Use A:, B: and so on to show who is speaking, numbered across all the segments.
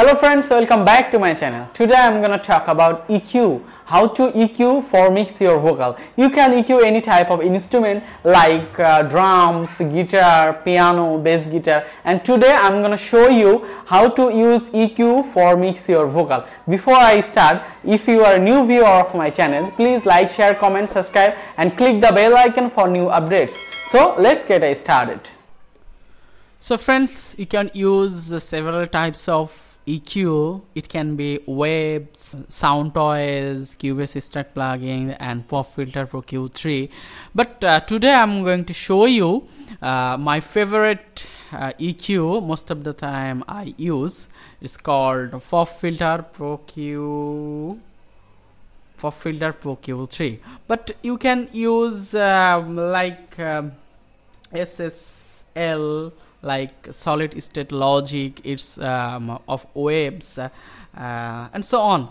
A: Hello friends, welcome back to my channel. Today I'm gonna talk about EQ, how to EQ for mix your vocal. You can EQ any type of instrument like uh, drums, guitar, piano, bass guitar and today I'm gonna show you how to use EQ for mix your vocal. Before I start, if you are a new viewer of my channel, please like, share, comment, subscribe and click the bell icon for new updates. So let's get started. So friends, you can use several types of EQ. It can be waves, sound toys, Cubase stack plugin, and pop filter pro Q3. But uh, today I'm going to show you uh, my favorite uh, EQ. Most of the time I use. It's called pop filter pro Q pop filter pro q3 but you can use um, like um, ssl like solid state logic it's um, of waves uh, and so on.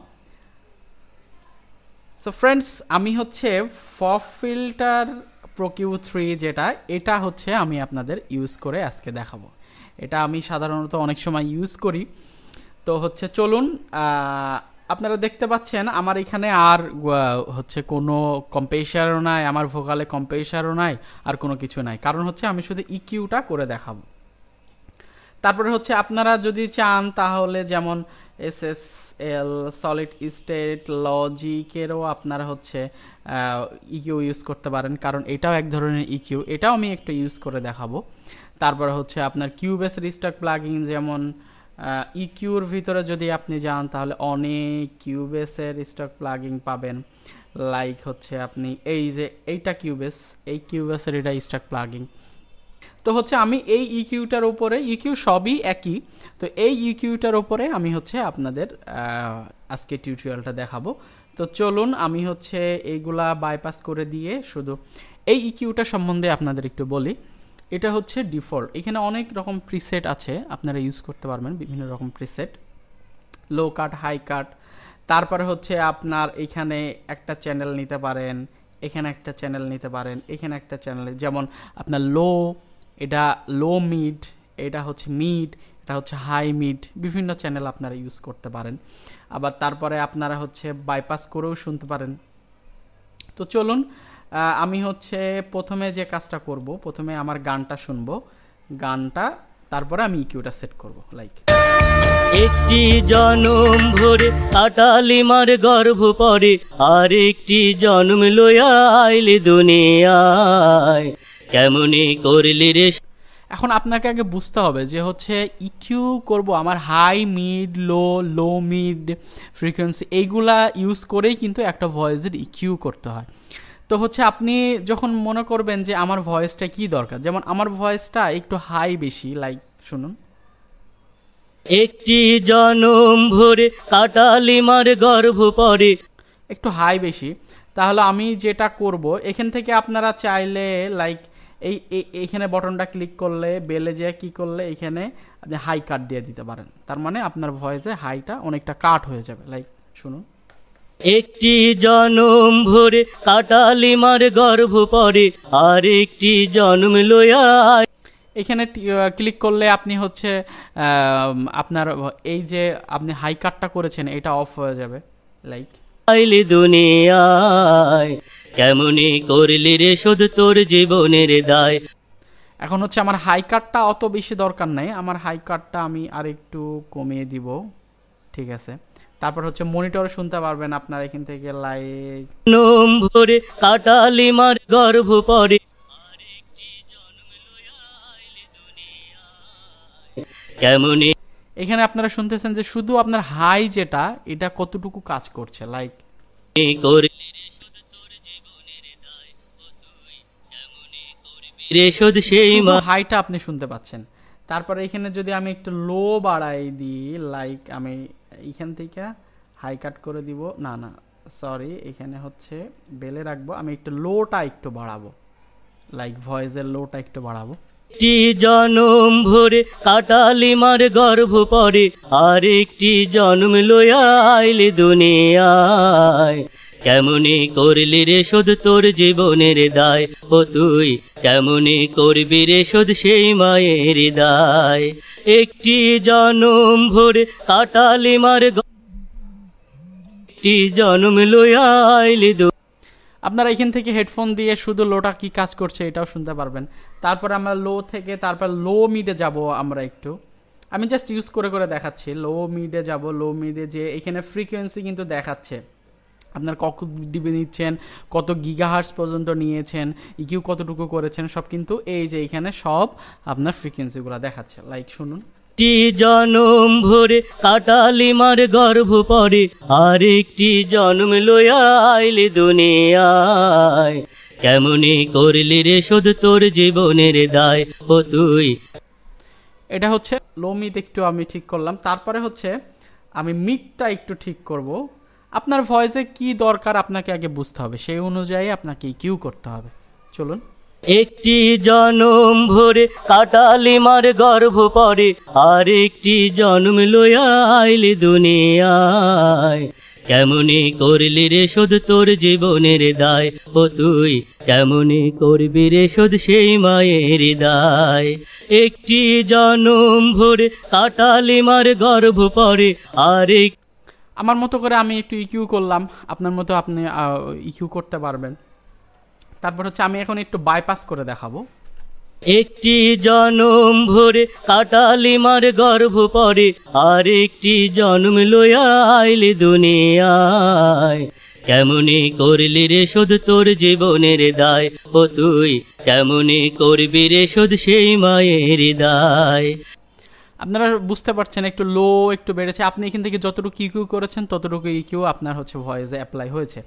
A: So friends আমি হচ্ছে filter প্রকিউ three যেটা এটা হচ্ছে আমি আপনাদের use করে আজকে দেখাবো। এটা আমি সাধারণত অনেক সময় ইউজ করি। তো হচ্ছে চলুন আপনারা দেখতে পাচ্ছেন আমার এখানে আর হচ্ছে কোনো কম্পেসারও নাই আমার ভোকালে কম্পেসারও নাই আর কোনো কিছু নাই। কারণ হচ্ছে আমি শুধু ইকিউটা করে দেখাবো। তারপরে হচ্ছে আপনারা যদি চান তাহলে যেমন S S L solid state লজিকেরও আপনারা হচ্ছে ইকিউ ইউজ করতে পারেন। কারণ এটাও এক ধরনের ইকিউ এটাও আমি একটু ইউজ করে দেখাবো। তারপরে হচ্ছে আপনার কিউবেস রিস্টক প্লাগিং যেমন ইকিউর ভিতরে যদি আপনি যান তাহলে অনেক কিউবেসের স্টক প্লাগিং পাবেন। লাইক হচ্ছে আপনি, এই যে এইটা কিউবেস, এই কিউবেসের এটা স্টক প্লাগিং। তো হচ্ছে আমি এই ইকিউটার উপরে ইকিউ সবই একই, তো এই ইকিউটার উপরে আমি হচ্ছে আপনাদের আজকে টিউটোরিয়ালটা দেখাবো। তো চলুন আমি হচ্ছে এইগুলা বাইপাস করে দিয়ে শুধু এই ইকিউটা সম্বন্ধে আপনাদের একটু বলি। এটা হচ্ছে ডিফল্ট এখানে অনেক রকম প্রিসেট আছে, আপনারা ইউজ করতে পারবেন, বিভিন্ন রকম প্রিসেট লো কাট হাই কাট তারপরে হচ্ছে আপনার এখানে একটা চ্যানেল নিতে পারেন, এখানে একটা চ্যানেল নিতে পারেন, এখানে একটা চ্যানেল যেমন আপনার লো এটা লো মিড এটা হচ্ছে মিড এটা হচ্ছে হাই মিড বিভিন্ন চ্যানেল আপনারা ইউজ করতে পারেন। আবার তারপরে আপনারা হচ্ছে বাইপাস করেও শুনতে পারেন। তো চলুন আমি হচ্ছে প্রথমে যে কাজটা করব, প্রথমে আমার গানটা শুনব। গানটা, তারপরে আমি ইকিউটা সেট করব লাইক
B: একটি জনম ভরে আটালিমার গর্ভ পরে আর একটি জন্ম লইয়া দুনিয়ায়। কেমনে করলি রে
A: এখন আপনাকে আগে বুঝতে হবে যে হচ্ছে ইকিউ করব আমার high mid low low mid frequency এইগুলা ইউজ করেই কিন্তু একটা ভয়েসের ইকিউ করতে হয়। তো হচ্ছে আপনি যখন মনে করবেন যে আমার ভয়েসটা কি দরকার যেমন আমার ভয়েসটা একটু হাই বেশি লাইক শুনুন।
B: একটি জনম ভরে কাটালিমার গর্ভ পরে।
A: একটু হাই বেশি তাহলে আমি যেটা করব এখান থেকে আপনারা চাইলে লাইক এই এইখানে বটনটা ক্লিক করলে বেলে যে কি করলে এখানে আপনি হাই কাট দিয়ে দিতে পারেন। তার মানে আপনার ভয়েসে হাইটা অনেকটা কাট হয়ে যাবে। লাইক শুনুন।
B: একটি জনম ভরে কাটালিমার গর্ভ পরে আর একটি জন্ম লইয়া
A: এখানে ক্লিক করলে আপনি হচ্ছে আপনার এই যে আপনি হাই কাটটা করেছেন এটা অফ হয়ে যাবে। লাইক
B: আইলি দুনিয়ায়। কেমনে করলি রে শোধ তোর জীবনের দায়?
A: এখন হচ্ছে আমার হাই কাটটা অত বেশি দরকার নাই। আমার হাই কাটটা আমি আর একটু কমিয়ে দিব। ঠিক আছে। তারপর হচ্ছে মনিটরে শুনতে পারবেন আপনার এখান থেকে লাইক
B: নোম ভরে কাটালিমার গর্ভ পরে। কেমনে
A: এখানে আপনারা শুনতেছেন যে শুধু আপনার হাই যেটা এটা কতটুকু কাজ করছে? লাইক
B: রেশদ সেই
A: হাইটা আপনি শুনতে পাচ্ছেন। তারপরে এখানে যদি আমি একটু লো বাড়াই দিই লাইক আমি এইখান থেকে হাই কাট করে দিব। না না সরি এখানে হচ্ছে বেলে রাখব। আমি একটু লোটা একটু বাড়াবো। লাইক ভয়েসের লোটা একটু বাড়াবো।
B: একটি জনম ভরে কাটালিমার গর্ভ পরে আর একটি জন্ম লইয়া আইলি দুনিয়ায়। কেমনে করলি রে শোধ তোর জীবনের দায়? ও তুই কেমনে করবি রে শোধ সেই মায়ের দায়? একটি জনম ভরে কাটালি মার একটি জনম লইয়া আইলি দু
A: আপনারা এখান থেকে হেডফোন দিয়ে শুধু লোটা কি কাজ করছে এটাও শুনতে পারবেন। তারপর আমরা লো থেকে তারপর লো মিডে যাব আমরা একটু। আমি জাস্ট ইউজ করে করে দেখাচ্ছি। লো মিডে যাব, লো মিডে যে এখানে ফ্রিকোয়েন্সি কিন্তু দেখাচ্ছে। আপনার কত ডিবি নিচ্ছেন কত গিগাহার্স পর্যন্ত নিয়েছেন ইকিউ কতটুকু করেছেন সব কিন্তু এই যে এখানে সব আপনার ফ্রিকোয়েন্সিগুলো দেখাচ্ছে। লাইক শুনুন।
B: একটি জনম ভরে কাটালি মার গর্ভ পরে আর একটি জন্ম লইয়া আইলি দুনিয়ায়। কেমনে করলি রে শোধ তোর জীবনের দায় ও তুই?
A: এটা হচ্ছে লো মিড একটু আমি ঠিক করলাম তারপরে হচ্ছে আমি মিডটা একটু ঠিক করব। আপনার ভয়েসে কি দরকার আপনাকে আগে বুঝতে হবে, সেই অনুযায়ী আপনাকে কিউ করতে হবে। চলুন।
B: একটি জনম ভরে কাটালি মার গর্ভ পরে আর একটি জন্ম লইয়া আইলি দুনিয়ায়। কেমনে করলি রে শোধ তোর জীবনের দায়, ও তুই কেমনে করবি রে শোধ সেই মায়ের দায়। একটি জনম ভরে কাটালি মার গর্ভ পরে আর এক
A: আমার মতো করে আমি একটু ইকিউ করলাম, আপনার মতো আপনি ইকিউ করতে পারবেন। তারপর হচ্ছে আমি এখন একটু বাইপাস করে দেখাবো।
B: একটি জনম ভরে কাটালি মার গর্ভ পরে আর একটি জন্ম লইয়া আইলি দুনিয়ায়। কেমনে করলি রে শোধ তোর জীবনের দায়, ও তুই কেমনে করবি রে শোধ সেই মায়ের দায়।
A: আপনারা বুঝতে পারছেন একটু লো একটু বেড়েছে। আপনি এখান থেকে যতটুকু ইকিউ করেছেন, ততটুকু ইকিউ আপনার হচ্ছে ভয়েসে অ্যাপ্লাই হয়েছে।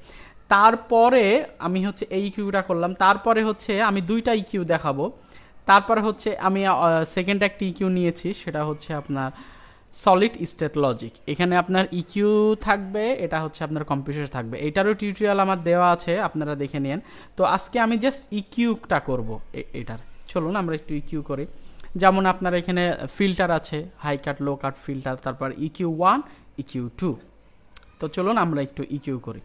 A: তারপরে আমি হচ্ছে এই ইকিউটা করলাম। তারপরে হচ্ছে আমি দুইটা ইকিউ দেখাবো। তারপরে হচ্ছে আমি সেকেন্ড একটা ইকিউ নিয়েছি, সেটা হচ্ছে আপনার সলিড স্টেট লজিক এখানে আপনার ইকিউ থাকবে, এটা হচ্ছে আপনার কম্পিউটার থাকবে। এটারও টিউটোরিয়াল আমার দেওয়া আছে, আপনারা দেখে নিন তো আজকে আমি জাস্ট ইকিউটা করব এটার। চলুন আমরা একটু ইকিউ করি। যেমন আপনার এখানে ফিল্টার আছে high cut low cut filter তারপর ইকিউ ওয়ান ইকিউ টু তো চলুন আমরা একটু ইকিউ করি।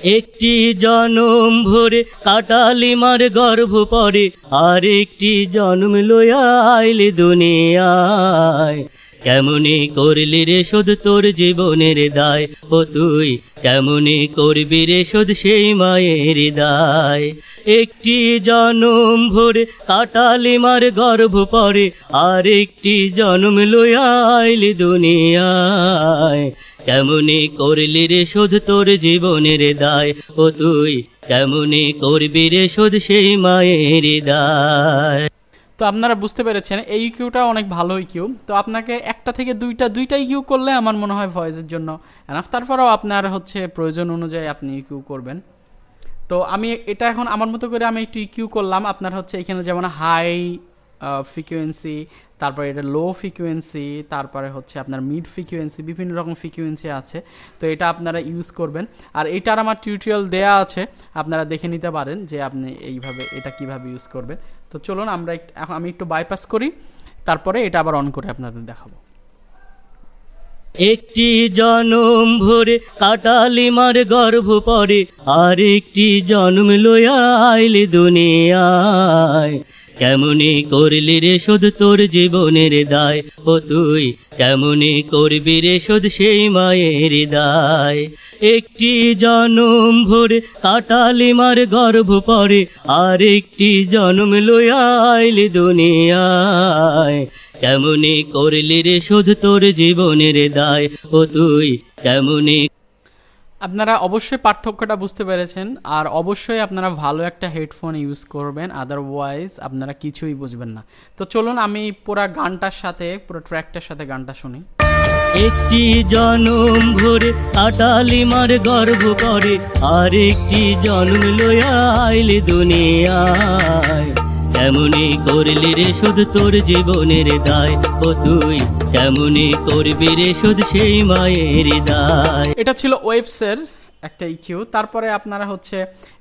B: একটি জনম ভরে কাটালি মার গর্ভ পরে আর একটি জন্ম লইয়া দুনিয়ায়। কেমনে করলি রে শোধ তোর জীবনের দায়? ও তুই কেমনে করবি রে শোধ সেই মায়ের দায়? একটি জনম ভরে কাটালি মার গর্ভ পরে, আর একটি জন্ম লইয়া আইলি দুনিয়ায়। কেমনে করলি রে শোধ তোর জীবনের দায়? ও তুই কেমনে করবি রে শোধ সেই মায়ের দায়?
A: তো আপনারা বুঝতে পেরেছেন, এই কিউটা অনেক ভালো কিউ তো আপনাকে একটা থেকে দুইটা দুইটাই কিউ করলে আমার মনে হয় ভয়েসের জন্য এনাফ তারপরেও আপনার হচ্ছে প্রয়োজন অনুযায়ী আপনি কিউ করবেন। তো আমি এটা এখন আমার মতো করে আমি একটু কিউ করলাম। আপনার হচ্ছে এখানে যেমন হাই ফ্রিকুয়েন্সি তারপরে এটা লো ফ্রিকুয়েন্সি তারপরে হচ্ছে আপনার মিড ফ্রিকুয়েন্সি বিভিন্ন রকম ফ্রিকুয়েন্সি আছে। তো এটা আপনারা ইউজ করবেন। আর এটার আমার টিউটোরিয়াল দেয়া আছে। আপনারা দেখে নিতে পারেন যে আপনি এইভাবে এটা কীভাবে ইউজ করবেন। তো চলুন আমরা এখন আমি একটু বাইপাস করি, তারপরে এটা আবার অন করে আপনাদের দেখাবো।
B: একটি জনম ভরে কাটালিমার গর্ভ পরে আর একটি জন্ম লইয়া আইলি দুনিয়ায়। কেমনে করলি রে শোধ তোর জীবনের দায়? ও তুই কেমনে করবি রে শোধ সেই মায়ের দায়? একটি জনম ভরে কাটালি মার গর্ভ পরে আর একটি জন্ম লইয়া আইলি দুনিয়ায়। কেমনে করলি রে শোধ তোর জীবনের দায়? ও তুই কেমনে
A: আপনারা অবশ্যই পার্থক্যটা বুঝতে পেরেছেন, আর অবশ্যই আপনারা ভালো একটা হেডফোন ইউজ করবেন আদারওয়াইজ আপনারা কিছুই বুঝবেন না। তো চলুন আমি পুরো গানটার সাথে, পুরো ট্র্যাকটার সাথে গানটা শুনি।
B: একটি জনম ভরে কাটালি মার গর্ভ করে আর একটি জন্ম লইয়া আইলি দুনিয়ায়। কেমনে করলি রে শোধ তোর জীবনের দায়? ও তুই কেমনে করবি রে শোধ সেই মায়ের দায়?
A: এটা ছিল ওয়েবসের একটা ইকিউ তারপরে আপনারা হচ্ছে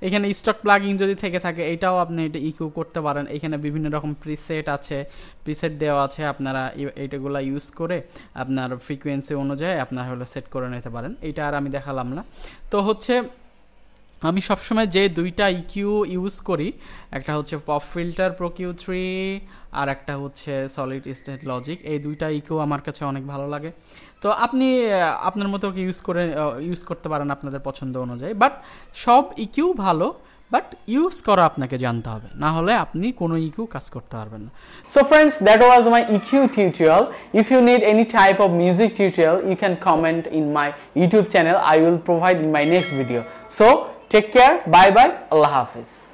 A: এখানে স্টক প্লাগিং যদি থেকে থাকে, এটাও আপনি এটা ইকিউ করতে পারেন। এখানে বিভিন্ন রকম প্রিসেট আছে। প্রিসেট দেওয়া আছে আপনারা এইটাগুলা ইউজ করে আপনার ফ্রিকোয়েন্সি অনুযায়ী আপনার হলো সেট করে নিতে পারেন। এটা আর আমি দেখালাম না। তো হচ্ছে আমি সবসময় যে দুইটা ইকিউ ইউজ করি একটা হচ্ছে pop filter pro Q three আর একটা হচ্ছে সলিড স্টেট লজিক এই দুইটা ইকিউ আমার কাছে অনেক ভালো লাগে। তো আপনি আপনার মতো ইউজ করে ইউজ করতে পারেন আপনাদের পছন্দ অনুযায়ী। বাট সব ইকিউ ভালো বাট ইউজ করা আপনাকে জানতে হবে। না হলে আপনি কোনো ইকিউ কাজ করতে পারবেন না।
C: So friends that was my EQ tutorial. If you need any type of music tutorial, you can comment in my YouTube channel I will provide in my next video. So Take care. Bye bye. Allah Hafiz.